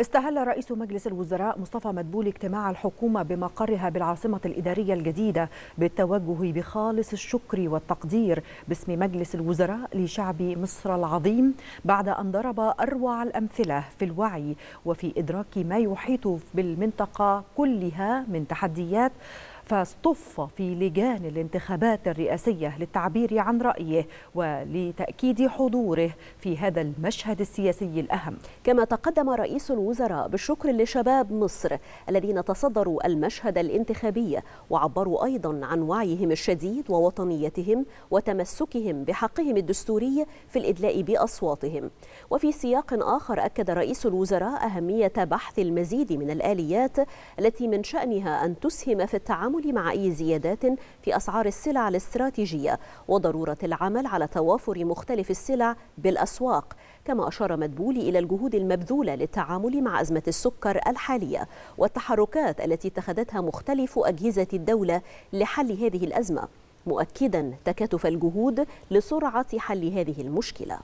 استهل رئيس مجلس الوزراء مصطفى مدبول اجتماع الحكومة بمقرها بالعاصمة الإدارية الجديدة بالتوجه بخالص الشكر والتقدير باسم مجلس الوزراء لشعب مصر العظيم بعد أن ضرب أروع الأمثلة في الوعي وفي إدراك ما يحيط بالمنطقة كلها من تحديات فاصطف في لجان الانتخابات الرئاسية للتعبير عن رأيه ولتأكيد حضوره في هذا المشهد السياسي الأهم. كما تقدم رئيس الوزراء بالشكر لشباب مصر الذين تصدروا المشهد الانتخابي وعبروا أيضا عن وعيهم الشديد ووطنيتهم وتمسكهم بحقهم الدستوري في الإدلاء بأصواتهم. وفي سياق آخر أكد رئيس الوزراء أهمية بحث المزيد من الآليات التي من شأنها أن تسهم في التعامل التعامل مع أي زيادات في أسعار السلع الاستراتيجية وضرورة العمل على توافر مختلف السلع بالأسواق كما أشار مدبولي إلى الجهود المبذولة للتعامل مع أزمة السكر الحالية والتحركات التي اتخذتها مختلف أجهزة الدولة لحل هذه الأزمة مؤكدا تكاتف الجهود لسرعة حل هذه المشكلة.